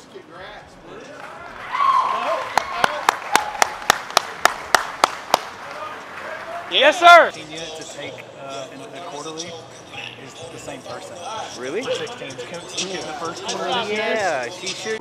Bruce, congrats, Bruce. Yes, sir. 16 unit to take uh, in the quarterly is the same person. Really? 16. She took the first quarterly. Yeah, she should.